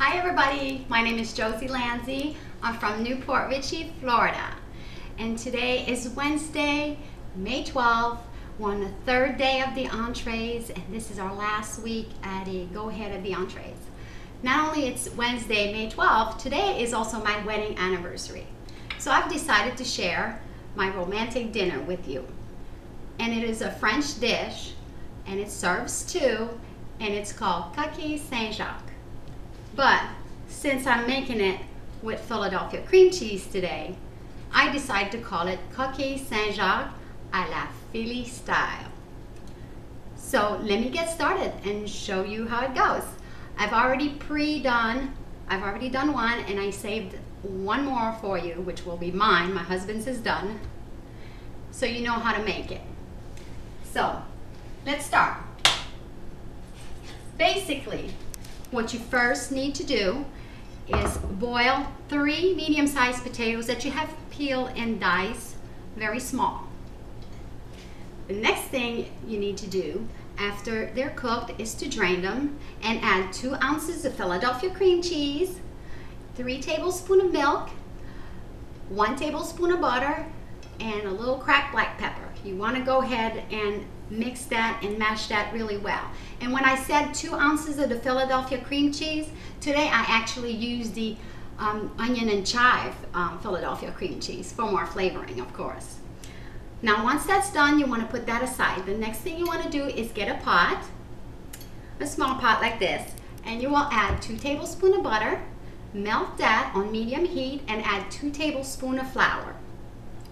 Hi everybody, my name is Josee Lanzi. I'm from New Port Richey, Florida. And today is Wednesday, May 12th. We're on the third day of the entrees and this is our last week at a go ahead of the entrees. Not only it's Wednesday, May 12th, today is also my wedding anniversary. So I've decided to share my romantic dinner with you. And it is a French dish and it serves two and it's called Coquille Saint-Jacques. But since I'm making it with Philadelphia cream cheese today, I decided to call it Coquille Saint-Jacques à la Philly style. So let me get started and show you how it goes. I've already pre-done, I've already done one and I saved one more for you, which will be mine. My husband's is done. So you know how to make it. So let's start. Basically, what you first need to do is boil three medium-sized potatoes that you have peeled and diced very small. The next thing you need to do after they're cooked is to drain them and add two ounces of Philadelphia cream cheese, three tablespoons of milk, one tablespoon of butter, and a little cracked black pepper. You want to go ahead and mix that and mash that really well. And when I said two ounces of the Philadelphia cream cheese, today I actually used the um, onion and chive um, Philadelphia cream cheese for more flavoring, of course. Now once that's done, you want to put that aside. The next thing you want to do is get a pot, a small pot like this, and you will add two tablespoons of butter, melt that on medium heat, and add two tablespoons of flour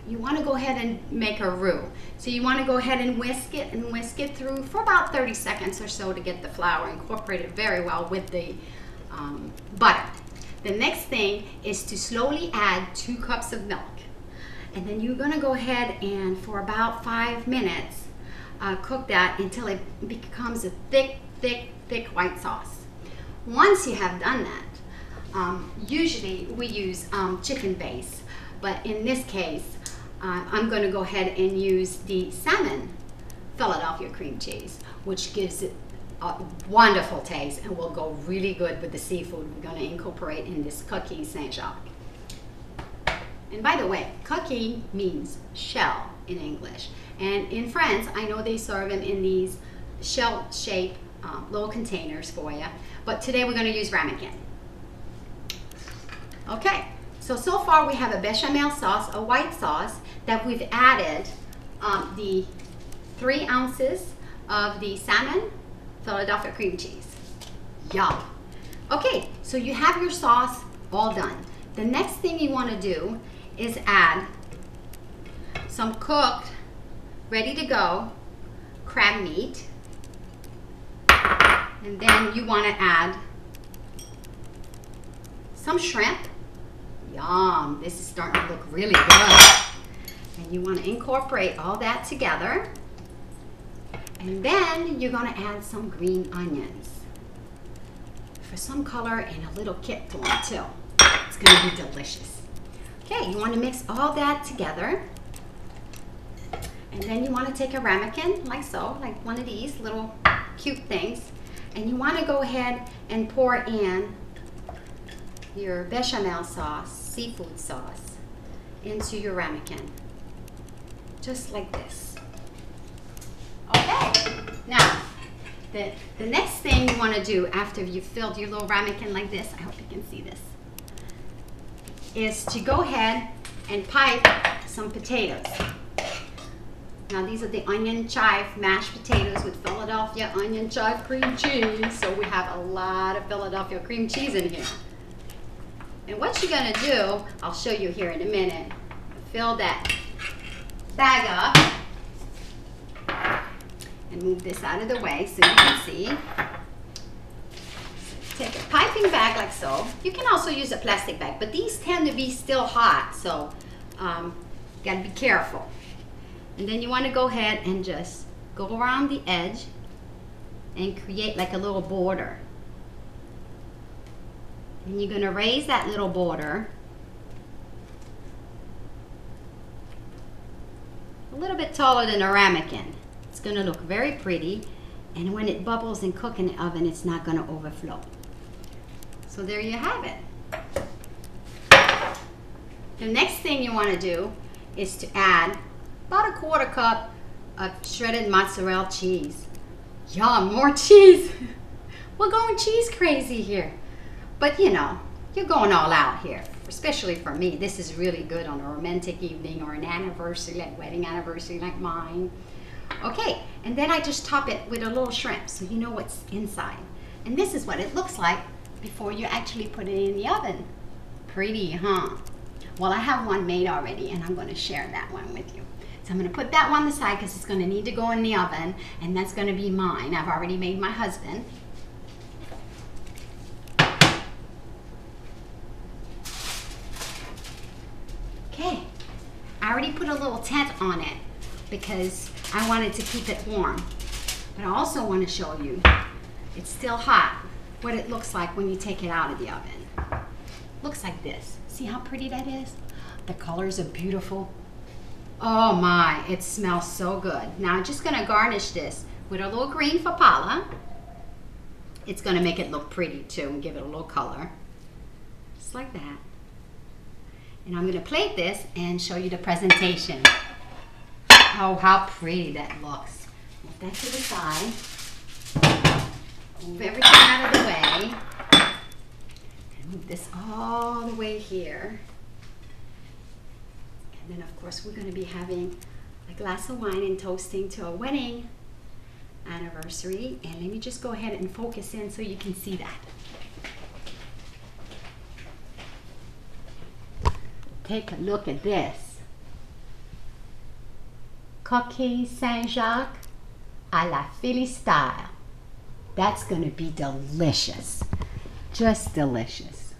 you want to go ahead and make a roux. So you want to go ahead and whisk it and whisk it through for about 30 seconds or so to get the flour incorporated very well with the um, butter. The next thing is to slowly add two cups of milk. And then you're going to go ahead and for about five minutes uh, cook that until it becomes a thick, thick, thick white sauce. Once you have done that, um, usually we use um, chicken base, but in this case, uh, I'm going to go ahead and use the salmon Philadelphia cream cheese, which gives it a wonderful taste and will go really good with the seafood we're going to incorporate in this coquille Saint-Jacques. And by the way, coquille means shell in English. And in France, I know they serve them in these shell-shaped um, little containers for you. But today we're going to use ramekin. Okay, so, so far we have a bechamel sauce, a white sauce, that we've added um, the three ounces of the salmon Philadelphia cream cheese. Yum. Okay, so you have your sauce all done. The next thing you want to do is add some cooked, ready to go crab meat. And then you want to add some shrimp Yum, this is starting to look really good. And you want to incorporate all that together. And then you're going to add some green onions for some color and a little kick to them too. It's going to be delicious. Okay, you want to mix all that together. And then you want to take a ramekin, like so, like one of these little cute things. And you want to go ahead and pour in your bechamel sauce, seafood sauce, into your ramekin. Just like this. Okay, now, the, the next thing you want to do after you've filled your little ramekin like this, I hope you can see this, is to go ahead and pipe some potatoes. Now these are the onion chive mashed potatoes with Philadelphia onion chive cream cheese. So we have a lot of Philadelphia cream cheese in here. And what you're gonna do, I'll show you here in a minute, fill that bag up and move this out of the way so you can see. Take a piping bag like so. You can also use a plastic bag, but these tend to be still hot, so um, gotta be careful. And then you wanna go ahead and just go around the edge and create like a little border. And you're to raise that little border a little bit taller than a ramekin. It's to look very pretty and when it bubbles and cook in the oven it's not to overflow. So there you have it. The next thing you want to do is to add about a quarter cup of shredded mozzarella cheese. Yum, more cheese. We're going cheese crazy here. But you know, you're going all out here, especially for me. This is really good on a romantic evening or an anniversary, like wedding anniversary like mine. Okay, and then I just top it with a little shrimp so you know what's inside. And this is what it looks like before you actually put it in the oven. Pretty, huh? Well, I have one made already and I'm going to share that one with you. So I'm going to put that one aside because it's going to need to go in the oven and that's going to be mine. I've already made my husband. Okay, I already put a little tent on it because I wanted to keep it warm. But I also want to show you, it's still hot, what it looks like when you take it out of the oven. Looks like this. See how pretty that is? The colors are beautiful. Oh my, it smells so good. Now I'm just gonna garnish this with a little green for Paula. It's gonna make it look pretty too and give it a little color. Just like that. And I'm gonna plate this and show you the presentation. Oh, how pretty that looks. Move that to the side. Move everything out of the way. And move this all the way here. And then of course we're gonna be having a glass of wine and toasting to a wedding anniversary. And let me just go ahead and focus in so you can see that. Take a look at this. Coquille Saint-Jacques à la Philly style. That's going to be delicious. Just delicious.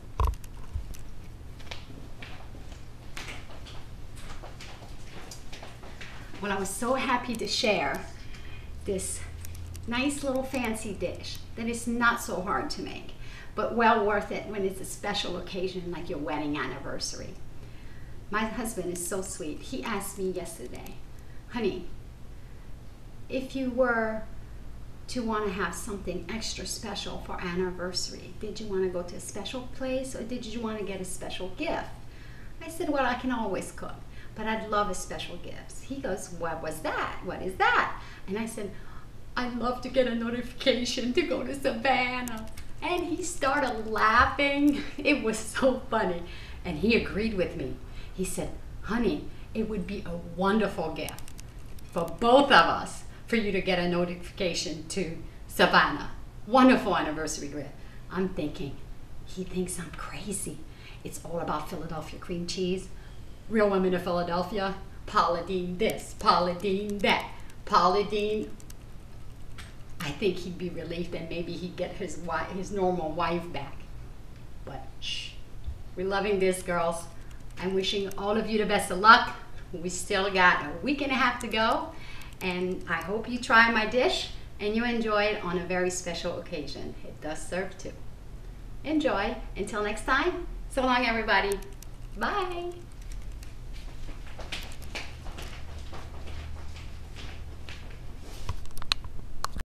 Well, I was so happy to share this nice little fancy dish that is not so hard to make, but well worth it when it's a special occasion like your wedding anniversary. My husband is so sweet. He asked me yesterday, honey, if you were to want to have something extra special for anniversary, did you want to go to a special place or did you want to get a special gift? I said, well, I can always cook, but I'd love a special gift. He goes, what was that? What is that? And I said, I'd love to get a notification to go to Savannah. And he started laughing. It was so funny. And he agreed with me. He said, honey, it would be a wonderful gift for both of us for you to get a notification to Savannah. Wonderful anniversary gift. I'm thinking, he thinks I'm crazy. It's all about Philadelphia cream cheese. Real women of Philadelphia, Paula Deen this, Paula Deen that, Paula Deen. I think he'd be relieved and maybe he'd get his wife, his normal wife back. But shh, we're loving this, girls. I'm wishing all of you the best of luck. We still got a week and a half to go. And I hope you try my dish and you enjoy it on a very special occasion. It does serve two. Enjoy. Until next time, so long everybody. Bye.